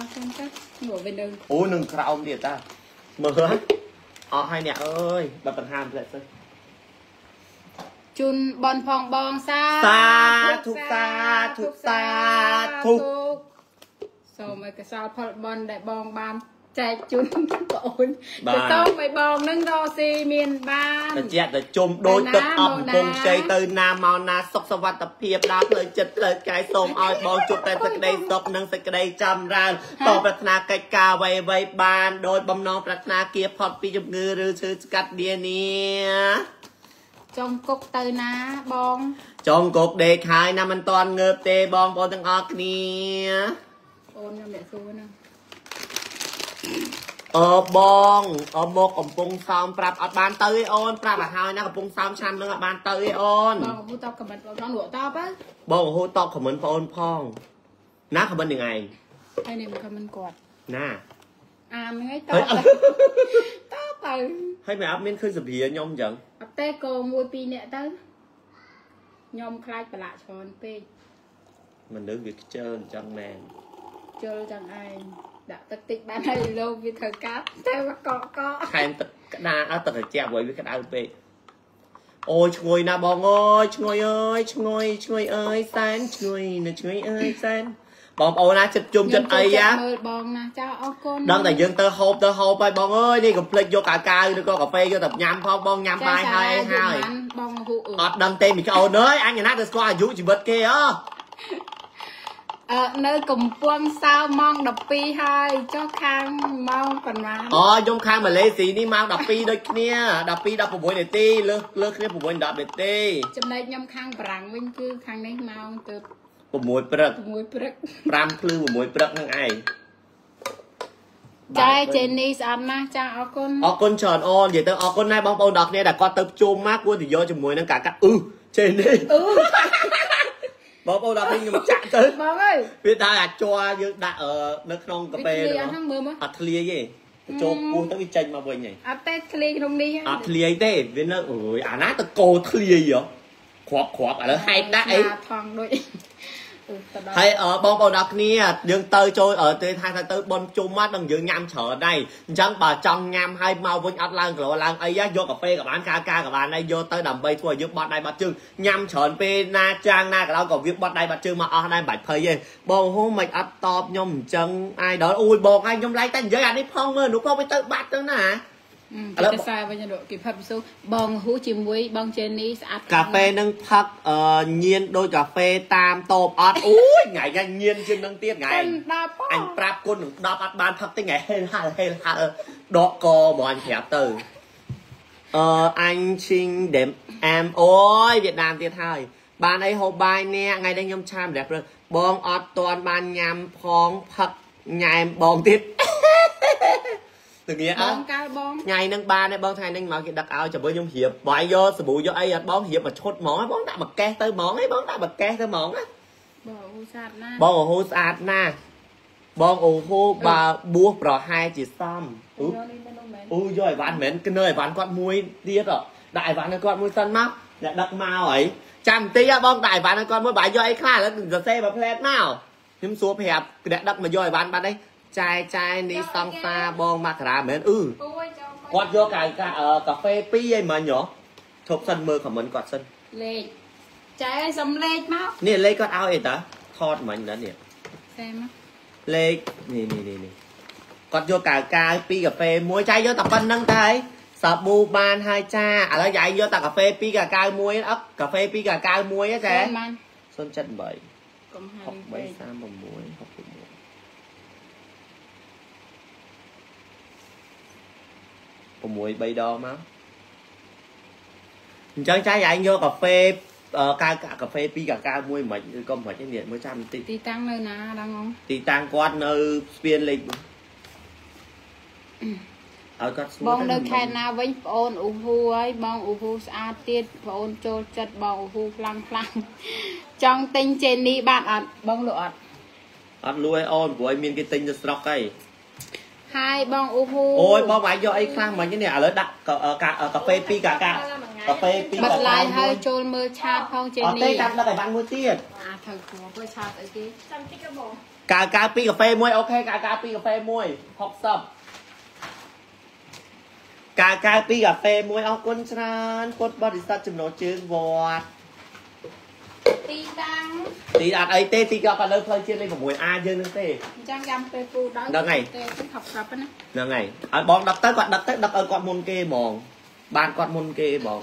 អត់ខ្ញុំចាងក់វិញនឹងអូនឹងក្រោមទៀតតាមើលអស់ហើយអ្នកអើយបើបង្ហាញផ្លែទៅជូនបនផងបងសាសាធុសាធុសាធុសូមឲ្យកសលផលបនដែលបងបាន ចែកជូនបងអូន បាទ ទៅសូមឲ្យបងនឹងរកស៊ីមានបាន តិចទៅជុំដូចទឹកអប់ ទៅណា កំពង់ជ័យទៅណាមកណាសុខសวัสดิភាពដល់ផ្លូវចិត្តផ្លូវកាយសូមឲ្យបងជួបតែសេចក្តីសុខនិងសេចក្តីចម្រើនតប្រាថ្នាកិច្ចការអ្វីអ្វីបានដោយបំណងប្រាថ្នាគៀផុតពីជំងឺឬឈឺស្កាត់នានា ចុងគុកទៅណាបង ចុងគោកដេកហើយណាមិនតាន់ងើបទេបងប្អូនទាំងអស់គ្នា អូនខ្ញុំអ្នកសួរហ្នឹង អឺបងអឺមកកំពុងសោមប្រាប់អត់បានទៅឯអូនប្រាប់ឲ្យហើយណាកំពុងសោមឆ្នាំនឹងអត់បានទៅឯអូនបងហូតបខមមិនបងលក់តបទៅបងហូតតបខមមិនបងអូនផង ណាខមមិននឹងឯងហើយនេះមិនខមមិនគាត់ណាអានហ្នឹងឯងតហើយបទៅតបទៅហើយមិនអត់មានឃើញសភាខ្ញុំអញ្ចឹងអត់ទេកោមួយពីរនាក់ទៅខ្ញុំខ្លាចប្រឡាក់ច្រើនពេកមនុស្សវាខ្ជិលអញ្ចឹងមែនជិលចឹងឯង ដាក់ទឹកតិចបានហើយលោកវាត្រូវកាត់តែមកកកកខែមទឹកក្តារអត់ទឹកត្រជាក់ព្រោះវាក្តៅពេកអូយឈ្ងុយណាបងអើយឈ្ងុយអើយឈ្ងុយឈ្ងុយអើយសែនឈ្ងុយនៅឈ្ងុយអើយសែនបងប្អូនណាចិត្តជុំចិត្តអីយ៉ាមើលបងណាចាអរគុណដឹងតែយើងទៅហូបទៅហូបហើយបងអើយនេះកុំភ្លេចយកកាកាវឬក៏កាហ្វេយកទៅញ៉ាំផងបងញ៉ាំបាយហើយហើយបងហូអឺអត់ដឹងទេមីក្អូនអើយអញណាទៅស្គាល់អាយុជីវិតគេអើ អឺនៅកំពង់សៅម៉ោង12ហើយចុះខាងម៉ោងប៉ុន្មានអូខ្ញុំខាងម៉ាឡេស៊ីនេះម៉ោង12ដូចគ្នា12 16នាទីលើសលើសគ្នា6 10នាទីចំណែកខ្ញុំខាងបារាំងវិញគឺខាងនេះម៉ោងទៅ6ព្រឹក6ព្រឹក5ភ្លឺ6ព្រឹកហ្នឹងឯងចាចេនីស្អាតណាស់ចាអរគុណអរគុណច្រើនអូននិយាយទៅអរគុណណាស់បងប្អូនដល់គ្នាដែលគាត់ទៅប្រជុំមកគួរទៅយកជាមួយនឹងកាកាអឺចេះនេះអឺ បងប្អូនដល់គ្នាខ្ញុំចាក់ទៅបងអើយវាថាអាចជ័រយើងដាក់អឺនៅក្នុងកាហ្វេវាហ្នឹងហ្នឹងមើលមើលអត់ធ្លាយទេចូលពោះទៅវាចេញមកវិញហីអត់ទេឃ្លីក្នុងនេះអត់ធ្លាយទេវានៅអើយអាណាតកោធ្លាយហ៎គ្រាប់គ្រាប់ឥឡូវហែកដាក់អីថងដូចអឺទៅដល់ ហើយអឺបងប្អូនអរគ្នាយើងទៅចូលអឺទេថាថាទៅបនជុំមកដល់យើងញ៉ាំច្រើនដែរអញ្ចឹងបើចង់ញ៉ាំហើយមកវិញអត់ឡើងគីឡូឡើងអីហ៎យកកាហ្វេក៏បានកាកាក៏បានដែរយកទៅដើម្បីធ្វើឲ្យយើងបត់ដៃបត់ជើងញ៉ាំច្រើនពេលណាចាងណាក៏ដោយក៏វាបត់ដៃបត់ជើងមកអស់ដែរមិនបាច់ភ័យទេបងហូមិនអត់តបខ្ញុំអញ្ចឹងអាយដល់អូយបងហើយខ្ញុំឡៃតែនិយាយអានេះផងមើលនោះផងវាទៅបាត់ទៅណា ឥឡូវភាសាវិញរកគេផឹកពិសូបងហ៊ូជាមួយបងចេនីស្អាតកាហ្វេនឹងផឹកអឺញៀនដូចកាហ្វេតាមតូបអត់អូយថ្ងៃថ្ងៃញៀនជាងនឹងទៀតថ្ងៃគុណដល់ប៉អញប្រាប់គុណនឹង10អត់បានផឹកទេថ្ងៃហេលហាល់ហេលហាល់ដកកមកអញប្រាប់ទៅអឺអញឈីងដេមអាមអូយវៀតណាមទៀតហើយបានអីហូបបាយនេះថ្ងៃនេះខ្ញុំឆាម្លេះព្រឹកបងអត់តន់បានញ៉ាំផងផឹកញ៉ែមបងទៀត ទៅងារបអើងកាលបងថ្ងៃហ្នឹងបានទេបងថ្ងៃហ្នឹងមកគេដឹកឲ្យចាំមើលខ្ញុំរៀបបាយយកសាប៊ូយកអីអត់បងរៀបមកឈុតហ្មងបងដាក់មួយកេះទៅហ្មងហីបងដាក់មួយកេះទៅហ្មងណាបងហ៊ូស្អាតណាស់បងអូហូស្អាតណាស់បងអូហូបើបួសប្រហែលជាសមអ៊ូយកនេះទៅនោះមែនអ៊ូយកអីវ៉ាន់មិនមែនគនើអីវ៉ាន់គាត់មួយទៀតហ៎ដាក់អីវ៉ាន់ឲ្យគាត់មួយសិនមកអ្នកដឹកមកហើយចាំបន្តិចហ៎បងដាក់អីវ៉ាន់ឲ្យគាត់មួយបាយយកអីខ្លះឥឡូវសរសេរមកផ្លែតមកខ្ញុំសួរប្រាប់អ្នកដឹកមកយកអីវ៉ាន់បាត់នេះ ចាយចាយនេះសង្សារបងមកក្រាមែនអ៊ឺអូយចូលគាត់យកកាកាអឺកាហ្វេ2ឯមិញហ៎ឈប់សិនមើលខមមិនគាត់សិនលេខចែសំលេខមកនេះលេខគាត់ឲ្យអីតាថតមិញណានេះតែមកលេខនេះនេះនេះនេះគាត់យកកាកា2កាហ្វេមួយចាយយកតែប៉ុណ្្នឹងទៅហើយសាប៊ូបានហើយចាឥឡូវយាយយកតែកាហ្វេ2កាកាមួយអត់កាហ្វេ2កាកាមួយហ៎ចាបាន078កុំហាយពេក6336 66 6 3ដងមកអញ្ចឹងចាយាយយកកាហ្វេអឺកាកាហ្វេ2កាកាមួយមិនឬក៏មិនទេនេះមើលចាំបន្តិចទីតាំងនៅណាដល់ងងទីតាំងគាត់នៅស្ពានលេខឲ្យគាត់សួរបងនៅទៅខេត្តណាវិញប្អូនអ៊ូហ៊ូហើយបងអ៊ូហ៊ូស្អាតទៀតប្អូនចូលចិត្តបងអ៊ូហ៊ូខ្លាំងខ្លាំងចង់ទិញចេនីបានអត់បងលក់អត់អត់លួយអូនព្រោះឲ្យមានគេទិញទៅស្រុកហី ហើយបងអ៊ូហ៊ូអូយបងអាចយកអីខ្លះមិញនេះឥឡូវដាក់កាកាកាហ្វេ2កាកាកាហ្វេ2បិទកាឡាយកាហើយចូលមើលឆាតផងចេអត់ទេនីតាមដឹកឲ្យបានមួយទៀតអាត្រូវគួរធ្វើឆាតអីគេចាំតិចក៏បងអកាកាពីកាហ្វេមួយអូខេកាកាពីកាហ្វេមួយ60កាកាពីកាហ្វេមួយអរគុណច្រើនពុតបរិស័ទចំណូលជើងវត្ត ទីតាំងទីអត់អីទេទីក៏ក៏លើផ្លូវជាតិលេខ 6A យើងនឹងទេអញ្ចឹងយ៉ាំពេលពូដល់ដឹងហើយទេទៅខប់ខប់ណាហ្នឹងហើយឲ្យបងដឹកទៅគាត់ដឹកទៅដឹកឲ្យគាត់មុនគេហ្មងបានគាត់មុនគេបង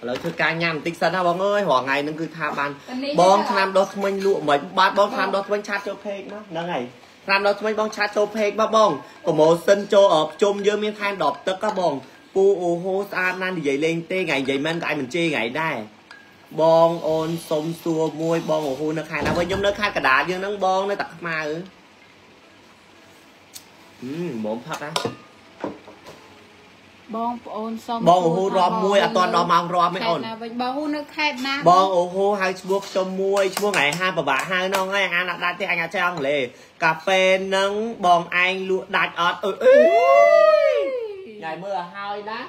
ឥឡូវធ្វើការញ៉ាំបន្តិចសិនណាបងអើយរាល់ថ្ងៃហ្នឹងគឺថាបានបងឆ្នាំដោះធ្មេញលក់មិនបាទបងឆ្នាំដោះធ្មេញឆាតចូលពេកណាហ្នឹងហើយឆ្នាំដោះធ្មេញបងឆាតចូលពេកបាទបងប្រម៉ូសិនចូលអបជុំយើងមានថែមដបទឹកហ៎បង ពូអូហូស្អាតណាស់និយាយលេងទេថ្ងៃនិយាយមិនក៏អាចមិនជេរថ្ងៃដែរបងអូនសុំសួរមួយបងអូហូនៅខេត្តណាវិញខ្ញុំនៅខេត្តកណ្ដាលយើងហ្នឹងបងនៅតាខ្មៅហឹមបងផឹកណាបងប្អូនសុំបងអូហូរាប់មួយអត់ទាន់ដល់ម៉ោងរាប់ទេអូនខេត្តណាវិញបងហ៊ូនៅខេត្តណាបងអូហូហៅឈ្មោះខ្ញុំមួយឈ្មោះថ្ងៃហាពិបាកហៅនោះហើយអាណាដាច់ទេអញអាចចេះអង់គ្លេសកាហ្វេនឹងបងឯងលក់ដាច់អត់អើ យអើយញ៉ៃមើលឲ្យហើយណា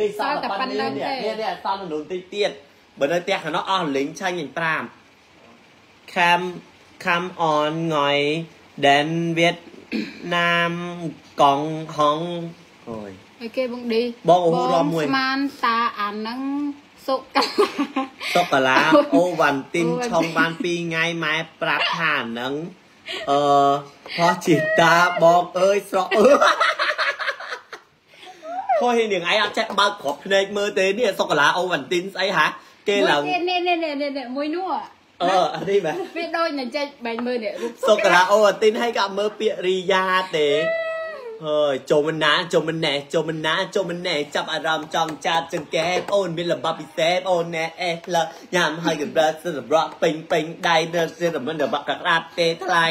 នេះសល់តែប៉ុណ្្នេះនេះនេះនេះសល់នឹងតិចទៀតបើនៅផ្ទះខាងនោះអស់លេងឆាញ់ញ៉ាំប្រាំ come come on ងយ đến Việt Nam កងហងអូយឲ្យគេបងឌីបងអូហូរាប់មួយស្មានតាអាហ្នឹងសុកាសុកាឡាអូយអូវ៉ាន់ទីនអូវ៉ាន់ឆុងបាន2ថ្ងៃម៉ែប្រាប់ថាហ្នឹងអឺផោះជីតាបងអើយស្រកអើយ ហូយនាងឯងអត់ចេះបើកគ្រាប់ភ្នែកមើលទេនេះសុកាឡាអូវ៉ាន់ទីនស្អីហ่าគេឡើងមួយទៀតនេះនេះនេះនេះមួយនោះអឺអានេះមែនវាដូចនឹងចេះបែងមើលនេះរូបសុកាឡាអូវ៉ាន់ទីនឲ្យក៏មើលពាក្យរីយ៉ាទេហើយចុំមិនណាចុំមិនណែចុំមិនណាចុំមិនណែចាប់អារម្មណ៍ចង់ចាត់ចង្កែបអូនមានលំបាប់ពិសេសអូនណែអេផ្លើញ៉ាំហើយកប្រើសម្រាប់ពេញពេញដៃទៅសិនមិនរបស់កក្រាតទេថ្លៃ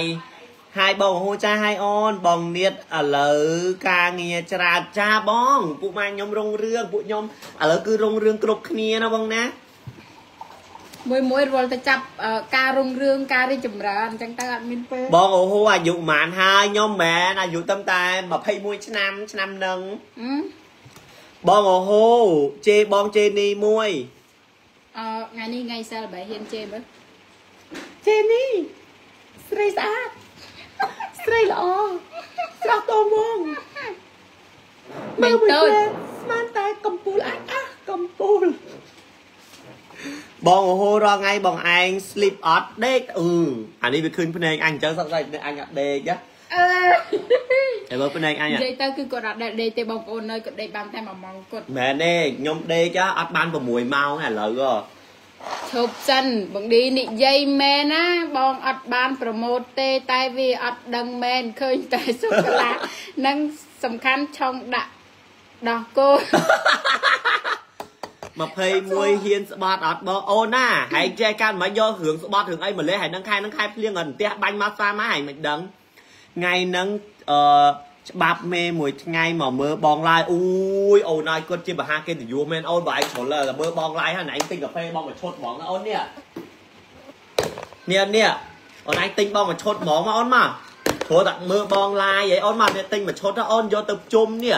ហើយបងហូចាហើយអូនបងនៀតឥឡូវការងារច្រាតចាបង ពួកម៉ាខ្ញុំរុងរឿងពួកខ្ញុំឥឡូវគឺរុងរឿងគ្រប់គ្នាណាបងណាមួយមួយរាល់តែចាប់អឺការរុងរឿងការរីកចម្រើនអញ្ចឹងទៅអត់មានពេលបងអូហូអាយុប៉ុន្មានហើយខ្ញុំមែនអាយុត្រឹមតែ21ឆ្នាំឆ្នាំនឹងហឹមបងអូហូជេបងជេនីមួយអឺថ្ងៃនេះថ្ងៃសិលបែរហ៊ានជេមើលជេនីស្រីស្អាត ស្រីល្អស្រស់តមងបែរតូចស្មានតែកំពូលអាចអះកំពូលបងអូហូរងថ្ងៃបងឯង sleep អត់ដេកអឺអានេះវាឃើញភ្នែកអញអញ្ចឹងសឹកតែអញអត់ដេកណាអឺតែមើលភ្នែកអញនិអ่ะយាយទៅគឺគាត់អត់ដែលដេកទេបងប្អូននៅគាត់ដេកបានតែ1ម៉ោងគាត់មែនទេខ្ញុំដេកអត់បាន6ម៉ោងទេឥឡូវហ៎ ឈប់សិនបងឌីនិយាយមែនណាបងអត់បានប្រម៉ូតទេ តែវាអត់ដឹងមែនឃើញតែសុកាឡានឹងសំខាន់ឆុងដាក់ដោះគោ21ហ៊ានស្បត់អត់បងអូនណាហើយចេះកាន់មិនយករឿងស្បត់រឿងអីម្លេះហើយនឹងខែនឹងខែភ្លៀងអត់ផ្ទះបាញ់មកស្វាមកហើយមិនដឹងថ្ងៃហ្នឹងអឺ ច្បាប់មេមួយថ្ងៃមកមើលបងឡាយអូយអូនហើយគាត់ជាមហាកិត្តិយសមែនអូនបើឯងឆ្លលើមើលបងឡាយហើយណែឯងទិញកាហ្វេបងមកឈុតហ្មងណាអូននេះនេះនេះអូនឯងទិញបងមកឈុតហ្មងមកអូនមកព្រោះតែមើលបងឡាយហើយអូនមកនេះទិញមកឈុតទៅអូនយកទៅជុំនេះ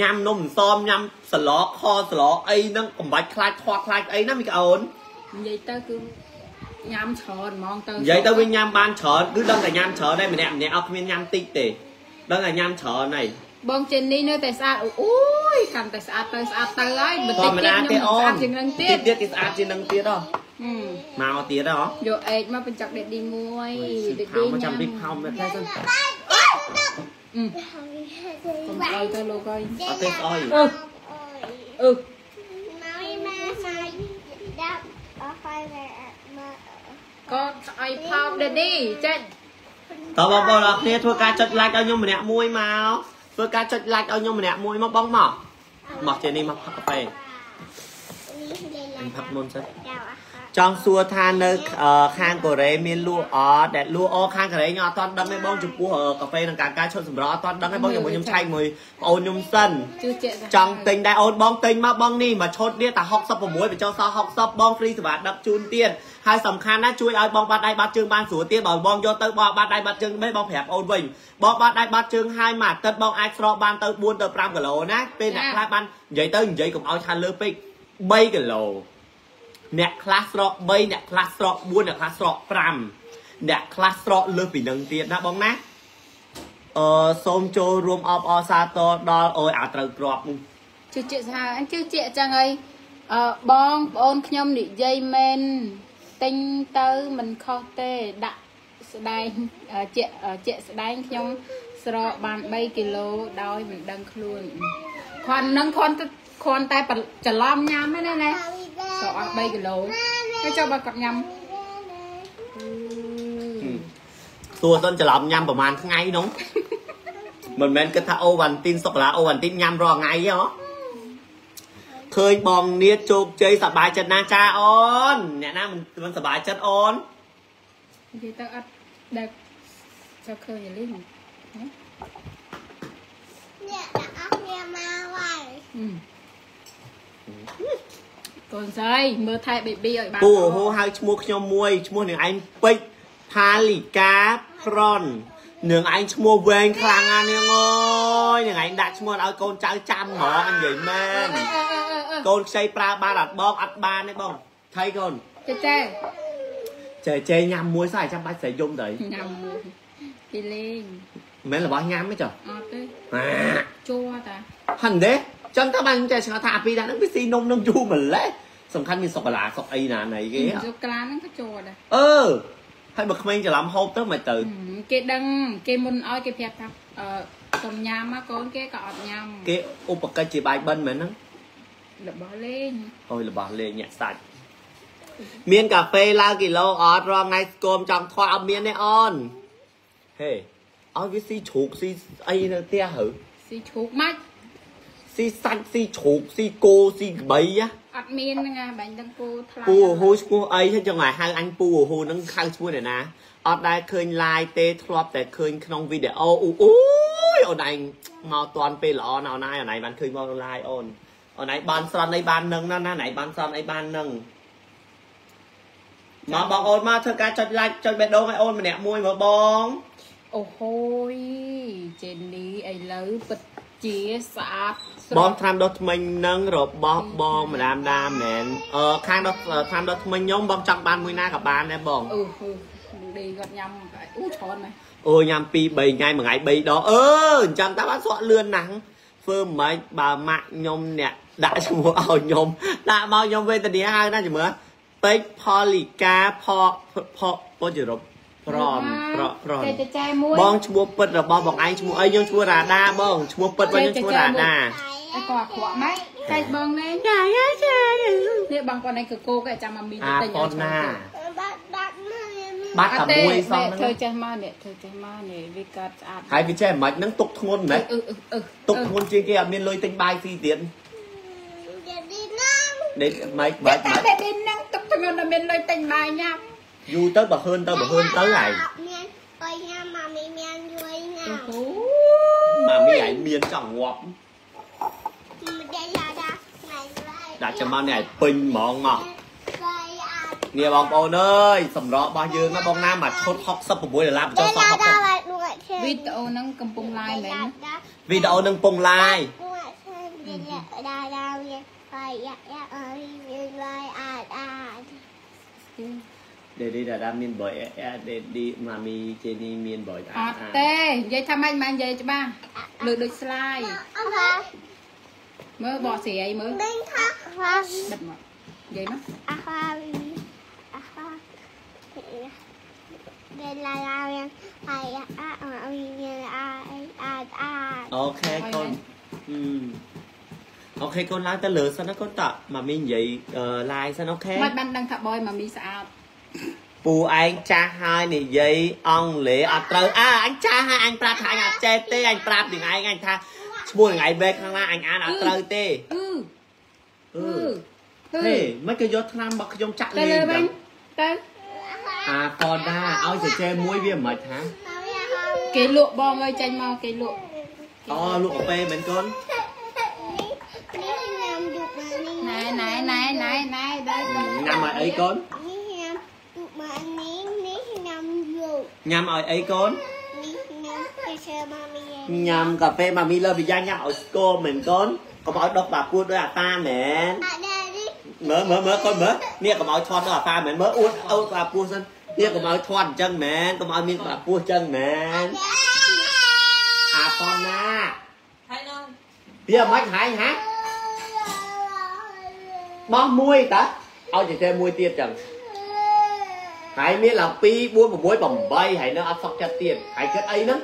ញ៉ាំនំអន្សមញ៉ាំសឡខសឡអីហ្នឹងកំបាច់ខ្លាចខ្វល់ខ្លាចអីណាមីកអូននិយាយទៅគឺញ៉ាំច្រើនហ្មងទៅនិយាយទៅវិញញ៉ាំបានច្រើនគឺដឹងតែញ៉ាំច្រើនដែរម្នាក់ម្នាក់អត់គ្មានញ៉ាំតិចទេ ដឹងតែញ៉ាំច្រើនហើយបងចេននេះនៅតែស្អាតអូយកាន់តែស្អាតទៅស្អាតទៅហើយបន្ធតិចម្មទៀតតាខ្ញុំទេស្អូអានតជាងនឹងទៀទៀតតទៀតគេស្អាតជាងនឹងទៀតហ៎ហឹមមកទៀតហ៎យកអេកមកបញ្ចុកដេឌីមួយដេផោឌីមកចាំញ៉ាំពីផោមកតែសិនអឺកុំឲ្យទៅលោកអើយអត់ទេស្អុយអឺអឺក៏ស្អីផោដេឌីចេញ តើបងប្អូនអរគ្នាធ្វើការចុច like ឲ្យខ្ញុំម្នាក់មួយមកធ្វើការចុច like ឲ្យខ្ញុំម្នាក់មួយមកបងមកមកចេញនេះមកផឹកកាហ្វេអញផឹកមុនសិន ចង់សួរថានៅអឺខាងកូរ៉េមានលក់អត់ដែលលក់អខាងកូរ៉េខ្ញុំអត់ទាន់ដឹងទេបងចំពោះអឺកាហ្វេនិងការការឈុតសម្រស់អត់ទាន់ដឹងទេបងជាមួយខ្ញុំឆែកមួយបងអូនខ្ញុំសិនជឿជាក់ចង់ទិញដែរអូនបងទិញមកបងនេះមកឈុតនេះតែ66បញ្ចុះសល់60បងហ្វ្រីសេវាដឹកជូនទៀតហើយសំខាន់ណាជួយឲ្យបងបាត់ដៃបាត់ជើងបានស្រួលទៀតបើបងយកទៅបងបាត់ដៃបាត់ជើងមិនបងប្រាប់អូនវិញបងបាត់ដៃបាត់ជើងហើយមួយអាទិត្យបងអាចស្រកបានទៅ4ទៅ5គីឡូណាពេលអ្នកខ្លះបាននិយាយទៅនិយាយកុំឲ្យឆានលើពេក3គីឡូ អ្នកខ្លះស្រក3អ្នកខ្លះស្រក4អ្នកខ្លះស្រក5អ្នកខ្លះស្រកលើសពីនឹងទៀតណាបងណាអឺសូមចូលរួមអបអរសាទរដល់អូយអាត្រូវក្របនោះជឿជាក់សាហាវអញជឿជាក់ចឹងហើយអឺបងប្អូនខ្ញុំនិយាយមែនទិញទៅមិនខុសទេដាក់ស្ដែងអឺជាក់អឺជាក់ស្ដែងខ្ញុំស្រកបាន3គីឡូដោយមិនដឹងខ្លួនខននឹងខនទៅខនតែប្រច្រឡំញ៉ាំហ្នឹងណាណា ស្រកអស់3គីឡូហើយចុះបើគាត់ញ៉ាំសួរសិនច្រឡំញ៉ាំប្រហែលថ្ងៃនោះមិនមែនគិតថាអូវ៉ាន់ទីនសុកឡាអូវ៉ាន់ទីនញ៉ាំរាល់ថ្ងៃទេហ៎ឃើញបងនៀតជោគជ័យសប្បាយចិត្តណាស់ចាអូនអ្នកណាមិនមិនសប្បាយចិត្តអូននិយាយទៅអត់ដែលចុះឃើញលីងណាអ្នកដាក់អស់គ្នាមកហើយអឺ កូនស្រីមើលថែ baby ឲ្យបានពូល្អហូហៅឈ្មោះខ្ញុំមួយឈ្មោះនឹងឯងពេជ្រផាលីកាប្រននឹងឯងឈ្មោះវែងខ្លាំងណាស់នាងអើយនឹងឯងដាក់ឈ្មោះឲ្យកូនចៅចាំហ្មងអញនិយាយមែនអឺអឺអឺអឺកូនខ្ចីប្រើបានអត់បងអត់បានទេបងថៃកូនចេះចេះចេះចេះញ៉ាំមួយសោះឲ្យចាំបាច់ស្រីយំទៅញ៉ាំមួយពីលេងមិនមែនរបស់ញ៉ាំទេចុះអត់ទេអាជួតាហិនទេ ចឹងតើបានចេះឆ្ងល់ថាអាពីរដាក់ហ្នឹងវាស៊ីនំនឹងយូរម្លេះសំខាន់មានសុកឡាសុកអីណាណៃគេយកក្លាហ្នឹងក៏ជួដែរអឺហើយបើក្មេងច្រឡំហូបទៅមិនទៅគេដឹងគេមុនឲ្យគេប្រាប់ថាអឺកុំញ៉ាំមកកូនគេក៏អត់ញ៉ាំគេឧបកិច្ចជាបាយបិណ្ឌមែនហ្នឹងរបស់លេងអូយរបស់លេងញាក់សាច់មានកាហ្វេឡើងគីឡូអត់រងថ្ងៃស្គមចង់ធ្វើអត់មានទេអូនហេឲ្យវាស៊ីជ្រូកស៊ីអីនៅផ្ទះហៅស៊ីឈូកម៉ាច់ ស៊ីសាច់ស៊ីជ្រូកស៊ីគោស៊ីក្បីណាអត់មានហ្នឹងណាបាញ់ទាំងគោថ្លៃពូអូហូឈ្មោះអីចឹងចង់ឲ្យហៅអញពូអូហូហ្នឹងហៅឈ្មោះអ្នកណាអត់ដែលឃើញ live ទេធ្លាប់តែឃើញក្នុងវីដេអូអូអូយអូនឯងមកតាន់ពេលល្អណាស់អូនឯងអូនឯងបានឃើញមក live អូនអូនឯងបានស្រន់អីបាននឹងណាណាណៃបានស្រន់អីបាននឹងមកបងអូនមកធ្វើការចុច like ចុចបេះដូងឲ្យអូនម្នាក់មួយមើលបងអូហូយចេននេះឥឡូវពិត ជាស្អាតស្របងស់ត្រាំដុសថ្មិញនឹងរបស់បងម្ដាមដាមមែនអឺខាងដុសត្រាំដុសថ្មិញខ្ញុំបងចង់បានមួយណាក៏បានដែរបងអឺហឺឌីគាត់ញ៉ាំអូច្រើនណាស់អូញ៉ាំ2 3ថ្ងៃមួយថ្ងៃ3ដងអឺអញ្ចឹងតើបានសក់លឿនណាស់ធ្វើមិនម៉េចបើម៉ាក់ខ្ញុំអ្នកដាក់ឈ្មោះឲ្យខ្ញុំដាក់មកខ្ញុំវេទនាហើយណាជំរឿពេជ្រផលីកាផផពុជរុប ប្រនប្រប្រនចេះចេះចែមួយបងឈ្មោះពិតរបស់បងឯងឈ្មោះអីខ្ញុំឈ្មោះរ៉ាដាបងឈ្មោះពិតរបស់ខ្ញុំឈ្មោះរ៉ាដាតែក៏អាក្រក់ម៉េចតែបងនេះចាយ៉ាចានេះបងគាត់ឯងកកោកចាំមកមីអាទិញប៉ុនណាបាត់បាត់មកមានបាត់តែមួយសោះធ្វើហ្នឹងចេះមកនេះធ្វើចេះមកនេះវាកាត់ស្អាតហើយវាចេះមិនហ្នឹងទុកធ្ងន់មែនអឺអឺអឺទុកធ្ងន់ជាងគេអត់មានលុយទិញបាយស៊ីទៀតជាឌីណាំដេកម៉េចបាច់តែបាច់តែពេលហ្នឹងទុកធ្ងន់តែមានលុយទិញបាយញ៉ាំ យូរទៅបើហ៊ឿនទៅបើហ៊ឿនទៅហើយមានអុយញ៉ាំមកមីមានយួយញ៉ាអូំហូម៉ាមីឯងមានចង់ងាប់មិនได้យ៉ាដាក់ណៃឡៃដាក់ចាំមកនេះឲ្យពេញហ្មងមកឡៃអានេះបងប្អូនអើយសម្រក់របស់យើងណាបងណាមកឈុត66ដុល្លារបញ្ចុះសោះដាក់60 lại luôn ạ វីដេអូហ្នឹងកំពុង live មែនវីដេអូនឹងពងឡាយ luôn ạ xem đi lại đây đâu vậy phải dạ dạ ơi lại à à ដេឌីដាដាមានបើអែដេឌីម៉ាមីជេនីមានបើអត់ទេនិយាយថាម៉េចមិននិយាយច្បាស់លើដូចស្លាយ ông bà មើលបកស្រាយមើល đinh thắt hoa បិទមកនិយាយមក à hoa à hoa đây là lao em phải à à à à à à អូខេកូនអឺអូខេកូនឡើងទៅលើសិនណាកូនតម៉ាមីនិយាយឡាយសិនអូខេមិនបានដឹងថាបយមកមីស្អាត ពូឯងចាស់ហើយនិយាយអង់គ្លេសអត់ត្រូវអើអញចាស់ហើយអញប្រាប់ថាអញអត់ចេះទេអញប្រាប់នឹងឯងអញថាឈ្មោះនឹងឯងបែកខាងណាអញអានអត់ត្រូវទេអឺអឺអឺហេមិនក៏យកថ្នាំរបស់ខ្ញុំចាក់ទៅលេលើងវិញទៅអាកនដាឲ្យចេចេមួយវាមិនថាគេលក់បងអើយចាញ់មកគេលក់អូលក់កាហ្វេមែនកូនណែណែណែណែណែដល់ទៅញ៉ាំឲ្យអីកូន ញ៉ាំឲ្យអីកូនញ៉ាំកាហ្វេម៉ាមីលើពីយ៉ាញ៉ាំឲ្យស្គមមែនកូនកុំឲ្យដុសបាពួតដោយអាតាមែនមើលមើលមើលកូនមើលនេះកុំឲ្យធាត់ដល់អាប៉ាមែនមើលអួតអួតអាពោះសិននេះកុំឲ្យធាត់អញ្ចឹងមែនកុំឲ្យមានអាពោះអញ្ចឹងមែនអាផនណាហើយនៅវាមិនហាយហាបោះមួយតាឲ្យចេះមួយទៀតចឹង ហើយមានឡើង2 4 6 8ហើយនៅអត់សក់ចិត្តទៀតហើយគិតអីហ្នឹង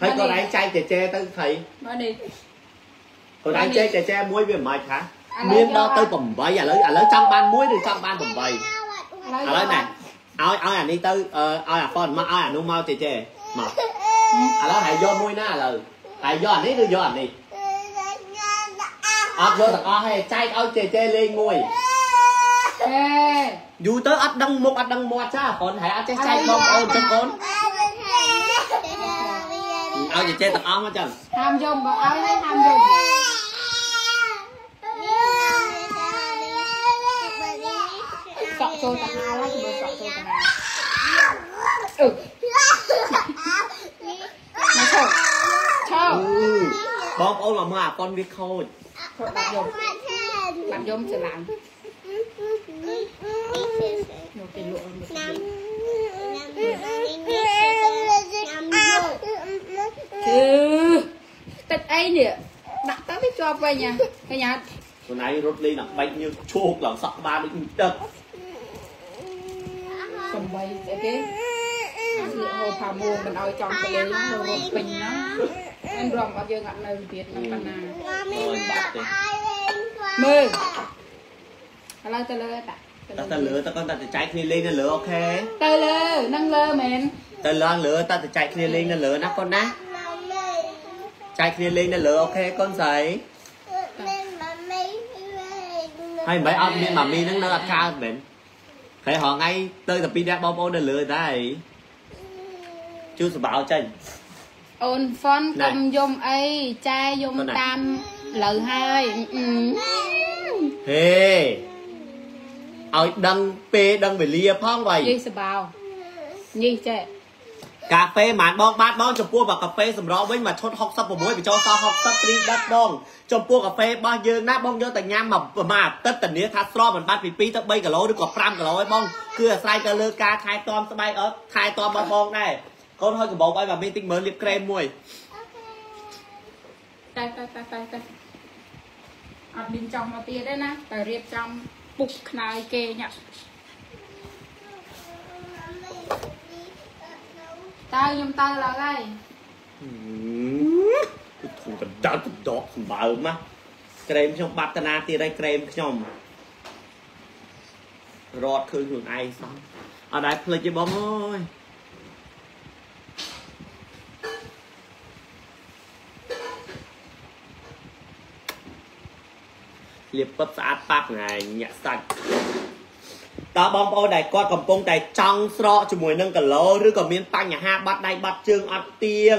ហើយកូនឯងចែកចេះចេះទៅថៃមើលនេះកូនឯងចេះចេះចេះមួយវាមិនម៉េចថាមានដល់ទៅ8ឥឡូវឥឡូវចង់បានមួយឬចង់បាន8ឥឡូវណែឲ្យឲ្យអានេះទៅអឺឲ្យអាហ្វនមកឲ្យអានោះមកចេះចេះមកឥឡូវហើយយកមួយណាឥឡូវហើយយកអានេះឬយកអានេះ អត់យកទាំងអស់ទេចែកឲ្យចេះចេះលេងមួយហេយូរទៅអត់ដឹងមុខអត់ដឹងមាត់ចាកូនហើយអត់ចេះចែកបងប្អូនចឹងកូនឲ្យចេះចេះទាំងអស់មកចឹងហាមយំបើឲ្យហើយហាមយំសក់ចូលតាហាហើយមើលសក់ចូលតាហាអឺមកឈប់ឈប់បងប្អូនមកមើលអាកូនវាខូច ឈប់បាត់យំបាត់យំច្រឡំនោះគេលក់មកគឺទឹកអីនេះដាក់ទៅវាជាប់វិញហ៎ឃើញអត់ខ្លួនឯងរត់លេងដល់បាច់ញើសឈោកឡើងសក់ក្បាលដូចទឹកសំបីស្អីគេស្លៀកហូបផាមួងមិនឲ្យចំទៅលេងនោះរត់ពេញណា អញរំអត់យើងអត់នៅទៀតនឹងបណ្ណាមើលឥឡូវទៅលើតាតើទៅលើតើកូនតើទៅចែកគ្នាលេងនៅលើអូខេទៅលើនឹងលើមែនទៅឡើងលើតើទៅចែកគ្នាលេងនៅលើណាកូនណាចែកគ្នាលេងនៅលើអូខេកូនស្រីហើយមិនអត់មានម៉ាមីហ្នឹងនៅអត់កើតមែនហើយហងៃទៅតែពីរនាក់បងប្អូននៅលើដែរជូសបោចេញ អូនហ្វុនកុំយំអីចែយំតាមលើហើយអឺហេឲ្យដឹងពេលដឹងវេលាផងវ៉ៃយីសបោញីចេះកាហ្វេហ្មងបងបាទបងចំពោះបើកាហ្វេសម្រស់វិញមកឈុត66បញ្ចូលសល់60ព្រីដិតដងចំពោះកាហ្វេរបស់យើងណាបងយកតែញ៉ាំមកប្រហែលអាទិត្យតានីថាស្រស់មិនបាត់ពី2ទៅ3គីឡូឬក៏5គីឡូឯងបងគឺអាស្រ័យទៅលើការថែទាំស្បែកអត់ថែទាំរបស់បងដែរ កូនហើយកបោកឲ្យមកមានតិចមើលលាបក្រែមមួយតែតែតែតែតែអត់មានចំមកទៀតទេណាតែរៀបចំពុកខ្នើយគេញ៉ាតើខ្ញុំទៅឡើយហើយគឺធំកណ្ដាលកណ្ដកសម្បើមណាក្រែមខ្ញុំបាត់តាណាទៀតហើយក្រែមខ្ញុំរត់ឃើញខ្លួនឯងសោះអត់ដែរភ្លេចទេបងអើយ លាបពឹបស្អាតប៉ាប់ថ្ងៃញាក់សាច់តើបងប្អូនដែលគាត់កំពុងតែចង់ស្រកជាមួយនឹងគីឡូឬក៏មានបញ្ហាបាត់ដៃបាត់ជើងអត់ទៀង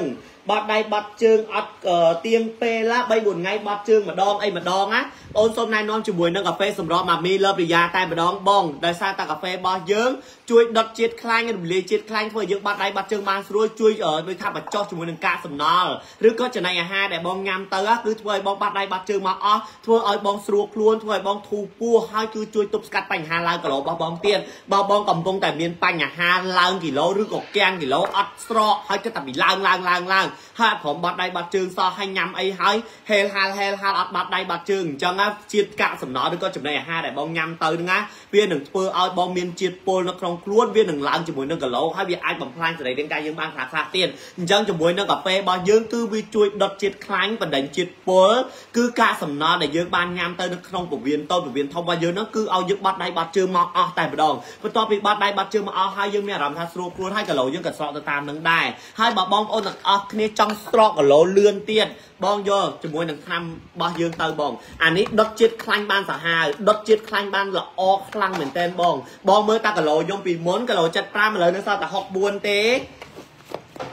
បាត់ដៃបាត់ជើងអត់អឺទៀងពេលឡា3 4ថ្ងៃបាត់ជើងម្ដងអីម្ដងណាបងអូនសូមណែនាំជាមួយនឹងកាហ្វេសម្រស់ម៉ាមីលើបរិយាតែម្ដងបងដោយសារតែកាហ្វេរបស់យើងជួយដុតជាតិខ្លាញ់រំលាយជាតិខ្លាញ់ធ្វើឲ្យយើងបាត់ដៃបាត់ជើងបានស្រួលជួយអឺដូចថាបញ្ចុះជាមួយនឹងការសំណល់ឬក៏ចំណីអាហារដែលបងញ៉ាំទៅគឺធ្វើឲ្យបងបាត់ដៃបាត់ជើងមកអស់ធ្វើឲ្យបងស្រួលខ្លួនធ្វើឲ្យបងធូរពោះហើយគឺជួយទប់ស្កាត់បញ្ហាឡើងគីឡូរបស់បងទៀតបើបងកំពុងតែមានបញ្ហាឡើងគីឡូឬក៏គាំងគីឡូអត់ស្រកហើយគិតតែពីឡើងឡើងឡើងឡើងហើយអត់ព្រមបាត់ដៃបាត់ជើងសោះហើយញ៉ាំអីហើយហេលហាលហេលហាលអត់បាត់ដៃបាត់ជើងអញ្ចឹងណាជាតិកាកសំណល់ឬក៏ចំណីអាហារដែលបងញ៉ាំទៅហ្នឹងណាវានឹងធ្វើឲ្យបងមានជាតិពុលនៅក្នុងខ្លួនវានឹងឡើងជាមួយនឹងគីឡូហើយវាអាចបំផ្លាញសរីរាង្គកាយយើងបានខ្លះខ្លះទៀតអញ្ចឹងជាមួយនឹងកាហ្វេរបស់យើងគឺវាជួយដុតជាតិខ្លាញ់បណ្ដេញជាតិពុលគឺកាកសំណល់ដែលយើងបានញ៉ាំទៅនៅក្នុងពវៀនតូចពវៀនធំរបស់យើងហ្នឹងគឺឲ្យយើងបាត់ដៃបាត់ជើងមកអស់តែម្ដងបន្ទាប់ពីបាត់ដៃបាត់ជើងមកអស់ហើយយើងមានអារម្មណ៍ថាស្រួលខ្លួនហើយគីឡូយើងក៏ស្រកទៅតាមនឹងដែរហើយបើបងប្អូនទាំងអស់គ្នាចង់ស្រកគីឡូលឿនទៀតបងយកជាមួយនឹងថ្នាំរបស់យើងទៅបងអានេះដុតជាតិខ្លាញ់បានសាហាវដុតជាតិខ្លាញ់បានល្អខ្លាំងមែនតើបងបងមើលតាគីឡូខ្ញុំពីមុនគីឡូ75ឥឡូវនៅសល់តែ64ទេ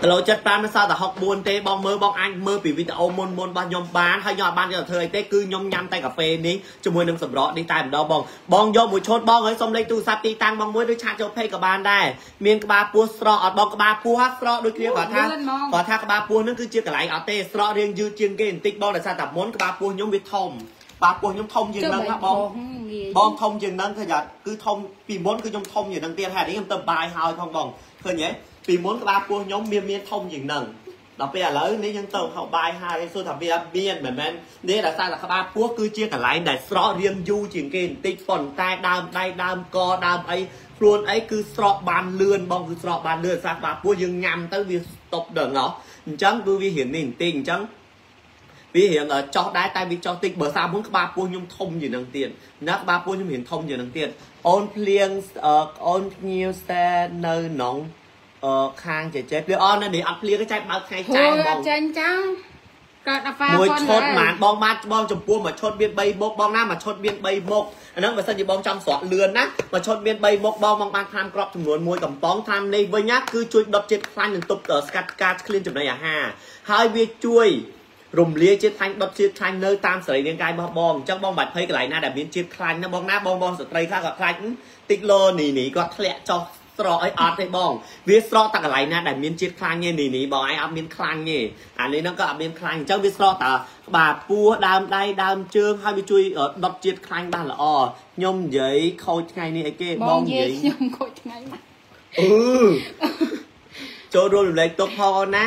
គីឡូ75នៅសល់តែ64ទេបងមើលបងអាចមើលពីវីដេអូមុនមុនរបស់ខ្ញុំបានហើយខ្ញុំអត់បានយកទៅធ្វើអីទេគឺខ្ញុំញ៉ាំតែកាហ្វេនេះជាមួយនឹងសម្រក់នេះតែម្ដងបងបងយកមួយឈុតបងហើយសុំលេខទូរស័ព្ទទីតាំងបងមួយឬឆាតចូលពេកក៏បានដែរមានក្បាលពោះស្រកអត់បងក្បាលពោះស្រកដូចគ្នាគាត់ថាគាត់ថាក្បាលពោះនឹងគឺជាកន្លែងអត់ទេស្រករៀងយឺតជាងគេបន្តិចបងដោយសារតែមុនក្បាលពោះខ្ញុំវាធំក្បាលពោះខ្ញុំធំជាងហ្នឹងណាបងបងធំជាងហ្នឹងឃើញអត់គឺធំពីមុនគឺខ្ញុំធំជាងហ្នឹងទៀតហេតុនេះខ្ញុំទៅបាយហើយផងបងឃើញទេ ពីមុនក្បាលពោះខ្ញុំមានមានធំជាងហ្នឹងដល់ពេលឥឡូវនេះយើងទៅហៅបាយហើយសួរថាវាមានមិនមែននេះដោយសារតែក្បាលពោះគឺជាកន្លែងដែលស្រករៀងយូរជាងគេបន្តិចប៉ុន្តែដើមដៃដើមកដើមអីខ្លួនអីគឺស្រកបានលឿនបងគឺស្រកបានលឿនសារក្បាលពោះយើងញ៉ាំទៅវាស្តុបដល់ណោះអញ្ចឹងគឺវារៀងនេះបន្តិចអញ្ចឹងវារៀងចោះដែរតែវាចោះតិចបើសារមុនក្បាលពោះខ្ញុំធំជាងនឹងទៀតណាក្បាលពោះខ្ញុំរៀងធំជាងនឹងទៀតអូនភ្លៀងអូនភ្ញៀវស្ទែនៅក្នុងអឺ ខាងចេះចេះភ្លៀងអត់នៅនេះអត់ភ្លៀងទេចែកបើកថ្ងៃហូចែកយហ្មអងត់ចាញ់ចឹងកើតអាហ្វាមួយប៉ុនឈុតហ្មានបងបានបងចំពោះមួយឈុតមាន3មុខបងណាមួយឈុតមាន3មុខអាហ្នឹងបើសិនជាបងចង់ស្រក់លឿនណាមួយឈុតមាន3មុខបងបងបានតាមក្របចំនួនមួយកំប៉ុងតាមនេះវិញណាគឺជួយដុតជាតិខ្លាញ់និងទប់ស្កាត់ការឆ្លៀនចំណីអាហារហើយវាជួយរំលាយជាតិខ្លាញ់ដុតជាតិខ្លាញ់នៅតាមសរីរាង្គកាយរបស់បងអញ្ចឹងបងបាច់ភ័យកន្លែងណាដែលមានជាតិខ្លាញ់ណាបងណាបងបងស្ត្រីខ្លះក៏ខ្លាចតិចលោនីនីគាត់ធ្លាក់ចុះ ស្រកអីអត់ទេបង វាស្រកតែកន្លែងណាដែលមានជាតិខ្លាញ់ទេនីនីបងឯងអត់មានខ្លាញ់ទេអានេះហ្នឹងក៏អត់មានខ្លាញ់អញ្ចឹងវាស្រកតែក្បាលពោះដើមដៃដើមជើងហើយវាជួយដុតជាតិខ្លាញ់បានល្អខ្ញុំនិយាយខូចថ្ងៃនេះអីគេបបងងនិយាយាយយខ្ញុំខូចថ្ងៃណាអឺចូលរួមរំលែកទុកផងអូនណា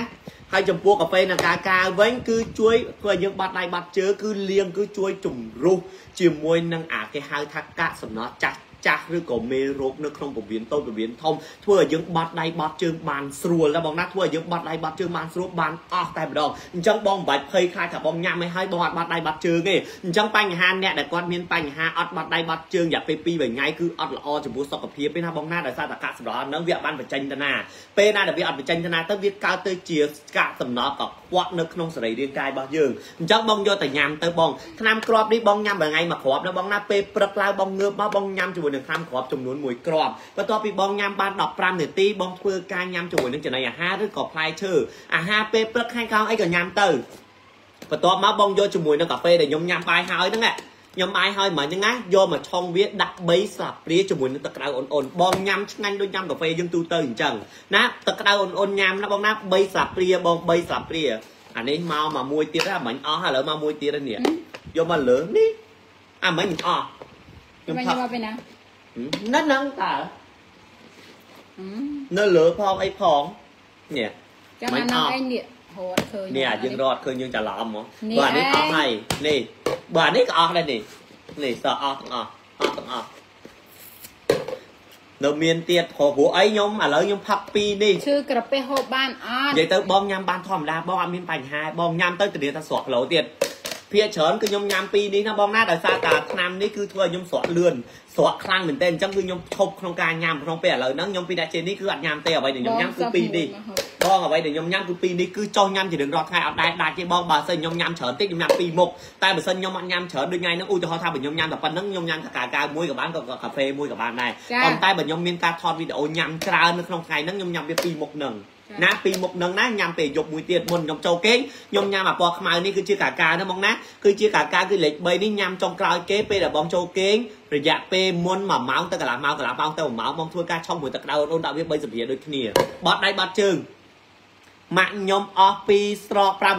ហើយចំពោះកាហ្វេនិងកាកាវិញគឺជួយធ្វើឲ្យយើងបាត់ដៃបាត់ជើងគឺលៀងគឺជួយជំរុះជាមួយនឹងអាគេហៅថាកាកសំណល់ចាស់ ចាស់ឬក៏មេរោគនៅក្នុងពវៀនតូចពវៀនធំធ្វើឲ្យយើងបាត់ដៃបាត់ជើងបានស្រួលដែរបងណាធ្វើឲ្យយើងបាត់ដៃបាត់ជើងបានស្រួលបានអស់តែម្ដងអញ្ចឹងបងមិនបាច់ភ័យខ្លាចថាបងញ៉ាំឲ្យហើយបងអត់បាត់ដៃបាត់ជើងទេអញ្ចឹងបញ្ហាអ្នកដែលគាត់មានបញ្ហាអត់បាត់ដៃបាត់ជើងរយៈពេល2 3ថ្ងៃគឺអត់ល្អចំពោះសុខភាពទេណាបងណាដោយសារតែកាកសំណល់ហ្នឹងវាអត់បានបញ្ចេញទៅណាពេលណាដែលវាអត់បញ្ចេញទៅណាទៅវាកើតទៅជាកាកសំណល់កខ្វក់នៅក្នុងសរីរាង្គកាយរបស់យើងអញ្ចឹងបងយកតែញ៉ាំទៅបងថ្នាំគ្រាប់នេះបងញ៉ាំមួយថ្ងៃមួយគ្រាប់ណាបងណាពេលព្រឹកឡើងបងងើបមកបងញ៉ាំជាមួយនឹងថ្នាំគ្រាប់ចំនួន1គ្រាប់បន្ទាប់ពីបងញ៉ាំបាន15នាទីបងធ្វើការញ៉ាំជាមួយនឹងចំណីអាហារឬក៏ផ្លែឈើអាហារពេលព្រឹកខែកោងអីក៏ញ៉ាំទៅបន្ទាប់មកបងយកជាមួយនឹងកាហ្វេដែលខ្ញុំញ៉ាំបាយហើយហ្នឹងខ្ញុំបាយហើយមិញហ្នឹងណាយកមកឆុងវាដាក់3ស្លាបព្រាជាមួយនឹងទឹកក្តៅអ៊ុនៗបងញ៉ាំឆ្ងាញ់ដូចញ៉ាំកាហ្វេយើងទូទៅអញ្ចឹងណាទឹកក្តៅអ៊ុនៗញ៉ាំណាបងណា3ស្លាបព្រាបង3ស្លាបព្រាអានេះមកមកមួយទៀតហ្នឹងមិញអស់ហើយឥឡូវមកមួយទៀតហើយនេះយកមកលើនេះអាមិញមិនអស់ខ្ញុំមិនថាយកមកពីណា នៅហ្នឹងតើហឹមនៅលើផងអីផងនេះចាំមិនអាអនោះស់ឯងនេះហត់ឃើញនេះអាយើងរត់ឃើញយើងច្រឡំហ្មងនេះបើអានេះឯងអស់ហើយនេះបើអានេះក៏អស់ដែរនេះនេះសអស់ទាំងអស់អស់ទាំងអស់នៅមានទៀតព្រោះព្រោះអីខ្ញុំឥឡូវខ្ញុំផឹកពីរនេះឈឺក្រពះហូបបានអត់និយាយទៅបងញ៉ាំបានធម្មតាបងអត់មានបញ្ហាបងញ៉ាំទៅទៅថាស្រក់គីឡូទៀត ភាគច្រើនគឺខ្ញុំញ៉ាំពីរនេះណាបងណាដោយសារតែឆ្នាំនេះគឺធ្វើឲ្យខ្ញុំស្រក់លឿនស្រក់ខ្លាំងមែនទែនអញ្ចឹងគឺខ្ញុំឈប់ក្នុងការញ៉ាំក្នុងពេលឥឡូវហ្នឹងខ្ញុំពីដាក់ជេននេះគឺអត់ញ៉ាំទេអ្វីដែលខ្ញុំញ៉ាំគឺពីរនេះបងអ្វីដែលខ្ញុំញ៉ាំគឺពីរនេះគឺចោះញ៉ាំជារៀងរាល់ថ្ងៃអត់ដែរដាច់ទេបងបើសិនខ្ញុំញ៉ាំច្រើនតិចខ្ញុំញ៉ាំពីរមុខតែបើសិនខ្ញុំអត់ញ៉ាំច្រើនដូចថ្ងៃហ្នឹងឧទាហរណ៍ថាបើខ្ញុំញ៉ាំតែប៉ុណ្្នឹងខ្ញុំញ៉ាំកាកាកាមួយក៏បានក៏កាហ្វេមួយក៏បានដែរប៉ុន្តែបើខ្ញុំមានការថតវីដេអូញ៉ាំច្រើននៅក្នុងថ្ងៃហ្នឹងខ្ញុំញ៉ាំវាពីរមុខហ្នឹង ណាពីរមុខហ្នឹងណាញ៉ាំពេលយប់មួយទៀតមុនខ្ញុំចូលគេងខ្ញុំញ៉ាំអាពណ៌ខ្មៅនេះគឺជាកាកាណាបងណាគឺជាកាកាគឺលេខ3នេះញ៉ាំចុងក្រោយគេពេលដែលបងចូលគេងរយៈពេលមុន1ម៉ោងទៅកន្លះម៉ោងកន្លះម៉ោងទៅ1ម៉ោងបងធ្វើការឆុងមួយទឹកក្តៅអូនដាក់វា3សម្ភារដូចគ្នាបត់ដៃបត់ជើងម៉ាក់ខ្ញុំអស់ពីស្រក5